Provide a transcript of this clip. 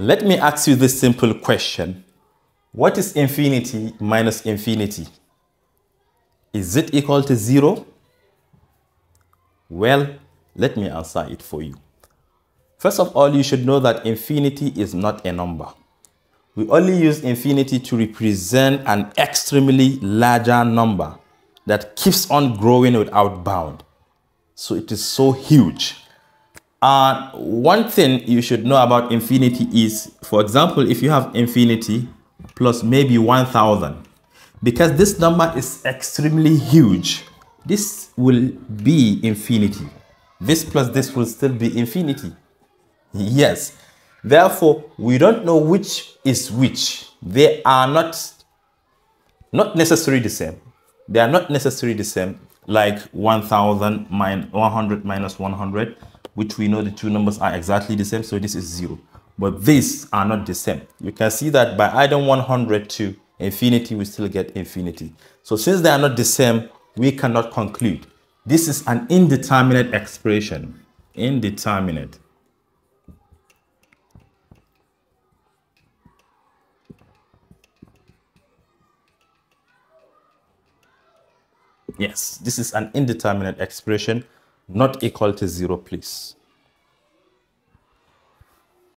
Let me ask you this simple question. What is infinity minus infinity? Is it equal to zero? Well, let me answer it for you. First of all, you should know that infinity is not a number. We only use infinity to represent an extremely larger number that keeps on growing without bound. So it is so huge. And one thing you should know about infinity is, for example, if you have infinity plus maybe 1000, because this number is extremely huge, this will be infinity. This plus this will still be infinity. Yes. Therefore, we don't know which is which. They are not, not necessarily the same. They are not necessarily the same, like 1000 minus 100 minus 100, which we know the two numbers are exactly the same. So this is zero. But these are not the same. You can see that by adding 100 to infinity, we still get infinity. So since they are not the same, we cannot conclude. This is an indeterminate expression. Indeterminate. Yes, this is an indeterminate expression, not equal to zero, please.